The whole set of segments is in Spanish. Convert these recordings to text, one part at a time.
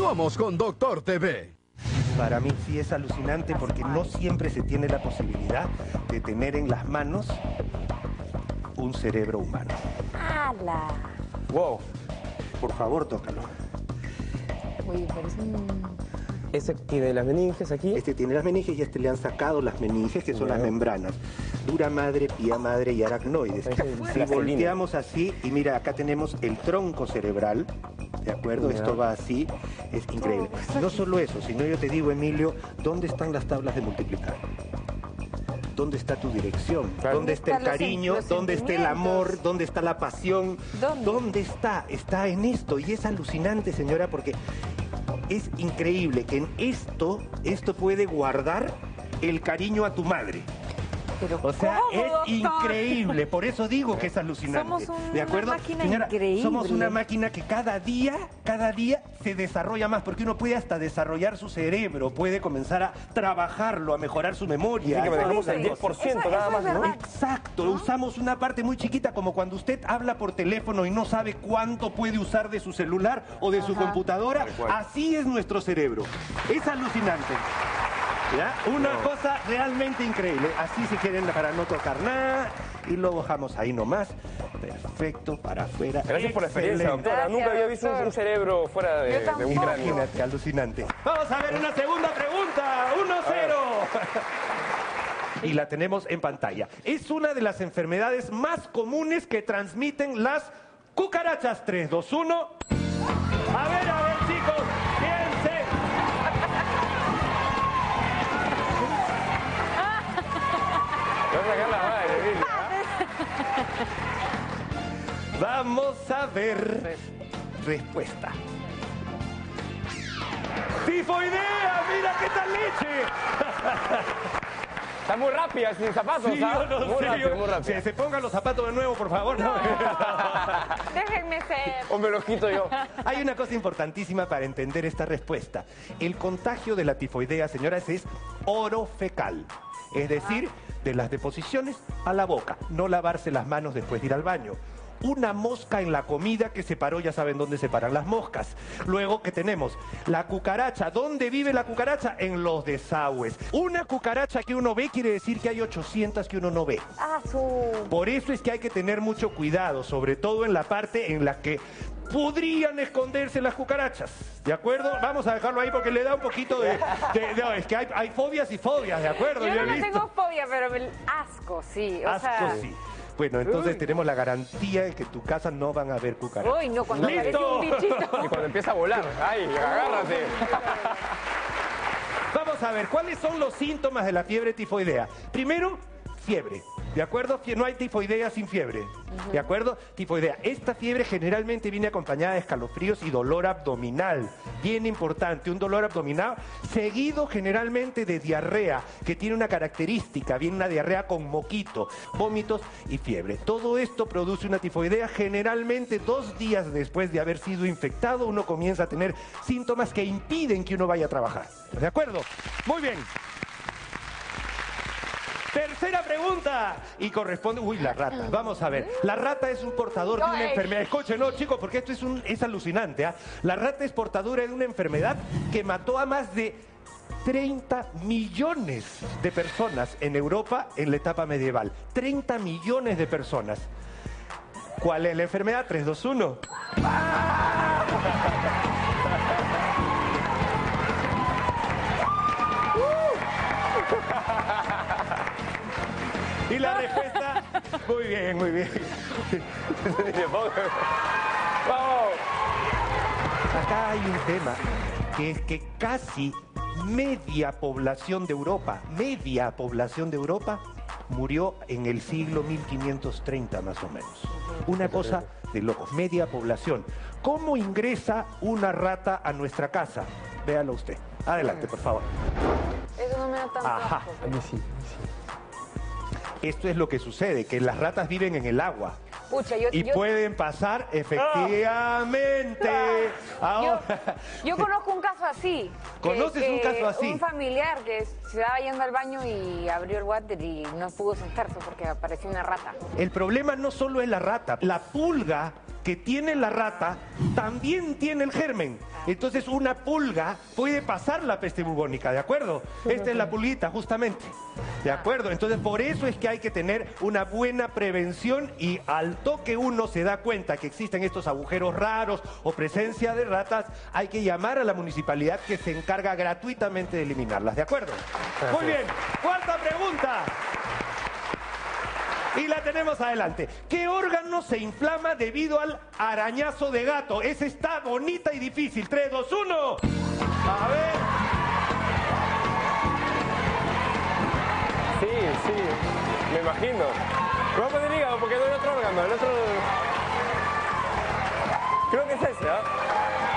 Continuamos con Doctor TV. Para mí sí es alucinante porque no siempre se tiene la posibilidad de tener en las manos un cerebro humano. ¡Hala! Wow. Por favor, tócalo. Uy, pero es un... Ese tiene las meninges aquí. Este tiene las meninges y este le han sacado las meninges, que son las membranas. Dura madre, pía madre y aracnoides. Si volteamos así, y mira, acá tenemos el tronco cerebral, ¿de acuerdo? Esto va así, es increíble. No solo eso, sino yo te digo, Emilio, ¿dónde están las tablas de multiplicar? ¿Dónde está tu dirección? Claro. ¿Dónde está el ¿Dónde cariño? ¿Dónde está el amor? ¿Dónde está la pasión? ¿Dónde? está? Está en esto. Y es alucinante, señora, porque es increíble que en esto, esto puede guardar el cariño a tu madre. Pero O sea, ¿cómo, es doctor? increíble, por eso digo que es alucinante. Somos un- ¿De acuerdo? una máquina Señora, increíble. somos una máquina que cada día, cada día se desarrolla más, porque uno puede hasta desarrollar su cerebro, puede comenzar a trabajarlo, a mejorar su memoria. Dice que manejamos el cosas. 10% Eso- nada más, ¿no? verdad. Exacto, usamos una parte muy chiquita, como cuando usted habla por teléfono y no sabe cuánto puede usar de su celular o de su computadora. Así es nuestro cerebro. Es alucinante. ¿Ya? Una No. cosa realmente increíble. Así se quieren para no tocar nada. Y lo bajamos ahí nomás. Perfecto, para afuera. Gracias por la experiencia, Excelente. doctora. Gracias, Nunca había visto un, doctor. un cerebro fuera de, un cráneo. Imagínate, alucinante. Vamos a ver una segunda pregunta. 1-0. Y la tenemos en pantalla. Es una de las enfermedades más comunes que transmiten las cucarachas. 3, 2, 1. A ver, a ver, sacar la madre, Emilia. Vamos a ver. Respuesta. ¡Tifoidea! ¡Mira qué tal leche! Está muy rápida, sin zapatos, Sí, ¿ah? no muy sé, rápido, muy rápido. Se, se pongan los zapatos de nuevo, por favor. ¿no? Déjenme ser. O me los quito yo. Hay una cosa importantísima para entender esta respuesta. El contagio de la tifoidea, señoras, es oro fecal. Es decir, de las deposiciones a la boca. No lavarse las manos después de ir al baño. Una mosca en la comida que se paró, ya saben dónde se paran las moscas. Luego que tenemos la cucaracha. ¿Dónde vive la cucaracha? En los desagües. Una cucaracha que uno ve quiere decir que hay 800 que uno no ve. Ah. Por eso es que hay que tener mucho cuidado, sobre todo en la parte en la que podrían esconderse las cucarachas. ¿De acuerdo? Vamos a dejarlo ahí porque le da un poquito de... de- no, es que hay, hay fobias y fobias, ¿de acuerdo? Yo he no tengo fobia, pero el asco, sí. O Asco sea... sí. Bueno, entonces Uy. tenemos la garantía de que en tu casa no van a haber cucarachas. Uy, no, cuando ¡Listo! aparece un bichito. Y cuando empieza a volar, ¡ay, agárrate! Vamos a ver, ¿cuáles son los síntomas de la fiebre tifoidea? Primero, fiebre. ¿De acuerdo? No hay tifoidea sin fiebre. ¿De acuerdo? Tifoidea. Esta fiebre generalmente viene acompañada de escalofríos y dolor abdominal. Bien importante, un dolor abdominal seguido generalmente de diarrea, que tiene una característica, viene una diarrea con moquito, vómitos y fiebre. Todo esto produce una tifoidea. Generalmente dos días después de haber sido infectado, uno comienza a tener síntomas que impiden que uno vaya a trabajar. ¿De acuerdo? Muy bien. Tercera pregunta. Y corresponde. Uy, la rata. Vamos a ver. La rata es un portador de una enfermedad. Escuchen, no, chicos, porque esto es, un, es alucinante. ¿ah? La rata es portadora de una enfermedad que mató a más de 30 millones de personas en Europa en la etapa medieval. 30 millones de personas. ¿Cuál es la enfermedad? 3, 2, 1. Y respuesta, muy bien, muy bien. ¡Vamos! Acá hay un tema, que es que casi media población de Europa, media población de Europa, murió en el siglo 1530 más o menos. Una cosa de locos, media población. ¿Cómo ingresa una rata a nuestra casa? Véalo usted. Adelante, por favor. Eso no me da tanto Ajá. asco. A mí sí, sí. Esto es lo que sucede, que las ratas viven en el agua. Pucha, yo... Y yo- pueden pasar efectivamente. Yo, Ahora, yo conozco un caso así. que- ¿Conoces un caso así? Un familiar que se estaba yendo al baño y abrió el water y no pudo sentarse porque apareció una rata. El problema no solo es la rata, la pulga que tiene la rata también tiene el germen. Entonces una pulga puede pasar la peste bubónica, ¿de acuerdo? Esta es la pulguita, justamente. ¿De acuerdo? Entonces por eso es que hay que tener una buena prevención y al toque uno se da cuenta que existen estos agujeros raros o presencia de ratas, hay que llamar a la municipalidad que se encarga gratuitamente de eliminarlas, ¿de acuerdo? Muy bien, cuarta pregunta. Y la tenemos adelante. ¿Qué órgano se inflama debido al arañazo de gato? Esa está bonita y difícil. 3, 2, 1. A ver. Sí, sí, me imagino. No voy a poner hígado porque no hay otro órgano. El otro. Creo que es ese, ¿ah?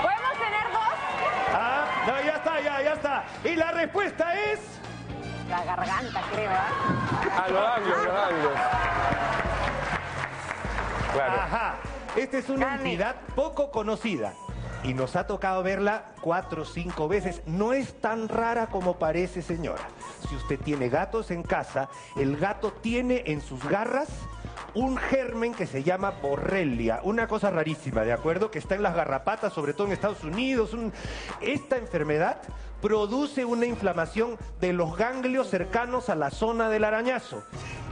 ¿Podemos tener dos? Ah, no, ya está, ya, ya está. Y la respuesta es... La garganta, creo. ¿ah? Ah, los ganglios, los ganglios. Claro. Ajá. Esta es una Carne. entidad poco conocida. Y nos ha tocado verla cuatro o cinco veces. No es tan rara como parece, señora. Si usted tiene gatos en casa, el gato tiene en sus garras un germen que se llama borrelia, una cosa rarísima, ¿de acuerdo? Que está en las garrapatas, sobre todo en Estados Unidos. un- Esta enfermedad produce una inflamación de los ganglios cercanos a la zona del arañazo.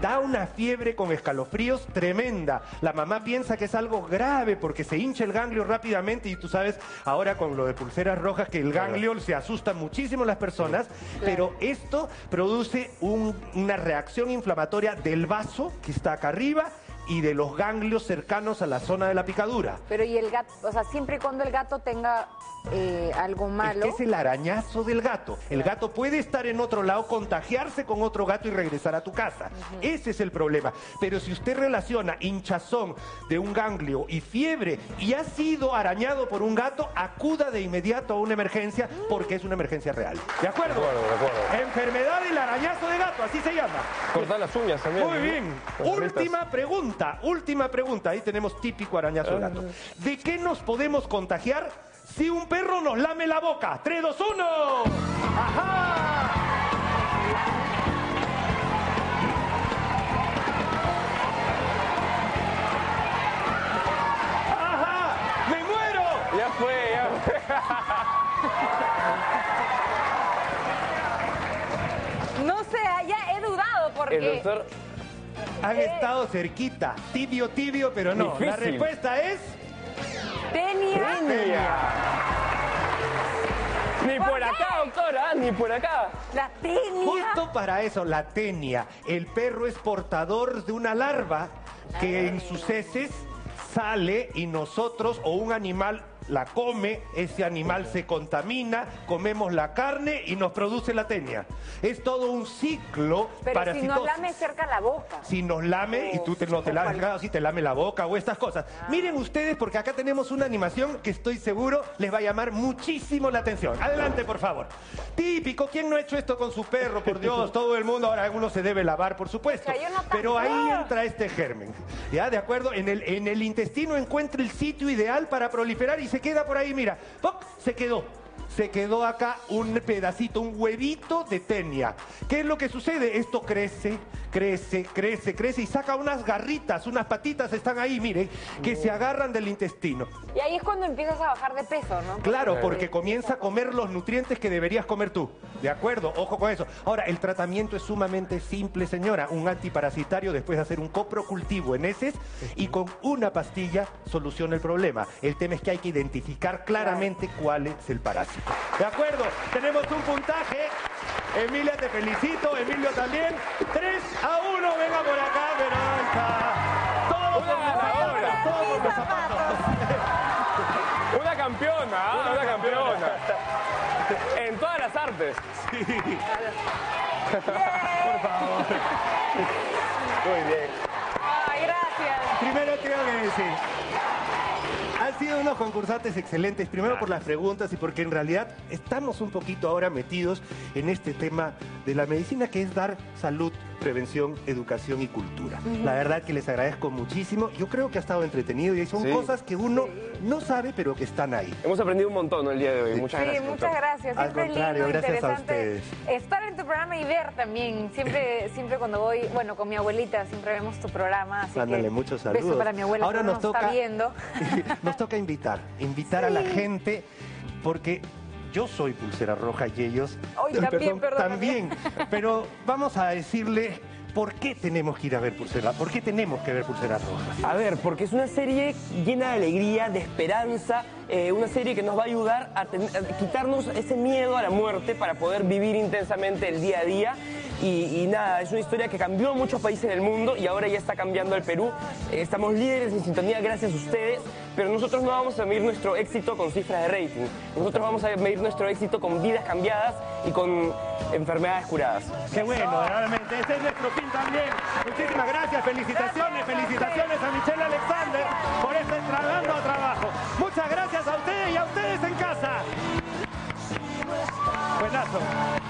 Da una fiebre con escalofríos tremenda. La mamá piensa que es algo grave porque se hincha el ganglio rápidamente y tú sabes ahora con lo de pulseras rojas que el ganglio se asusta muchísimo las personas, pero esto produce un- una reacción inflamatoria del vaso que está acá arriba y de los ganglios cercanos a la zona de la picadura. Pero y el gato, o sea, siempre y cuando el gato tenga eh, algo Es malo. que es el arañazo del gato. El gato puede estar en otro lado, contagiarse con otro gato y regresar a tu casa. Ese es el problema. Pero si usted relaciona hinchazón de un ganglio y fiebre y ha sido arañado por un gato, acuda de inmediato a una emergencia porque es una emergencia real. ¿De acuerdo? De acuerdo, de acuerdo. Enfermedad del arañazo de gato, así se llama. Cortar las uñas también. Muy bien. Última pregunta, última pregunta. Ahí tenemos típico arañazo de gato. ¿De qué nos podemos contagiar si un perro nos lame la boca? 3, 2, 1. ¡Ajá! ¡Ajá! ¡Me muero! Ya fue, ya fue. No sé, ya he dudado porque. El doctor. Han estado cerquita. Tibio, tibio, pero no. La respuesta es... Tenía. Tenia. Ni ¿Por acá, doctora, ni por acá. La tenia. Justo para eso, la tenia. El perro es portador de una larva que en sus heces sale y nosotros o un animal la come, ese animal se contamina, comemos la carne y nos produce la tenia. Es todo un ciclo Pero si parasitosis. no lame cerca la boca. Si nos lame y tú te, no te lames, claro, si te lame la boca o estas cosas. Miren ustedes, porque acá tenemos una animación que estoy seguro les va a llamar muchísimo la atención. Adelante, por favor. Típico, ¿quién no ha hecho esto con su perro? Por Dios, todo el mundo, ahora uno se debe lavar, por supuesto. Pero ahí entra este germen. ¿Ya? ¿De acuerdo? En el, en el intestino encuentra el sitio ideal para proliferar y se queda por ahí, mira. ¡Pop! Se quedó. Se quedó acá un pedacito, un huevito de tenia. ¿Qué es lo que sucede? Esto crece, crece, crece, crece y saca unas garritas, unas patitas están ahí, miren, que se agarran del intestino. Y ahí es cuando empiezas a bajar de peso, ¿no? Claro, porque comienza a comer los nutrientes que deberías comer tú. ¿De acuerdo? Ojo con eso. Ahora, el tratamiento es sumamente simple, señora. Un antiparasitario después de hacer un coprocultivo en heces y con una pastilla soluciona el problema. El tema es que hay que identificar claramente cuál es el parásito. ¿De acuerdo? Tenemos un puntaje. Emilia, te felicito. Emilio también. 3 a 1. Venga por acá, pero ahí está. Todo por los zapatos, todo por los zapatos. Una campeona, ¿ah? una, campeona. En todas las artes. Muy bien. Ay, gracias. Primero tengo que decir, han sido unos concursantes excelentes, primero por las preguntas y porque en realidad estamos un poquito ahora metidos en este tema de la medicina que es dar salud prevención, educación y cultura. La verdad que les agradezco muchísimo. Yo creo que ha estado entretenido y son Sí. cosas que uno no sabe, pero que están ahí. Hemos aprendido un montón el día de hoy. Muchas Sí, gracias. muchas doctor. gracias. Al Siempre es contrario, lindo, gracias a interesante ustedes. estar en tu programa y ver también. Siempre, siempre cuando voy, bueno, con mi abuelita siempre vemos tu programa. Así Mándale que muchos Beso saludos. para mi abuela Ahora que nos no toca está viendo. nos toca invitar, invitar a la gente porque yo soy pulsera roja y ellos Ay, también, perdón, también. Pero vamos a decirle por qué tenemos que ir a ver pulsera, por qué tenemos que ver pulseras rojas. A ver, porque es una serie llena de alegría, de esperanza, eh, una serie que nos va a ayudar a, ten- a quitarnos ese miedo a la muerte para poder vivir intensamente el día a día. Y, nada, es una historia que cambió muchos países del mundo y ahora ya está cambiando el Perú. Estamos líderes en sintonía gracias a ustedes, pero nosotros no vamos a medir nuestro éxito con cifras de rating. Nosotros vamos a medir nuestro éxito con vidas cambiadas y con enfermedades curadas. Qué bueno, realmente, ese es nuestro fin también. Muchísimas gracias, felicitaciones, felicitaciones a Michelle Alexander por este tremendo trabajo. Muchas gracias a ustedes y a ustedes en casa. Buenazo.